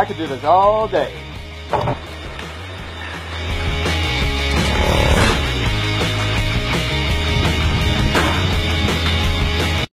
I could do this all day.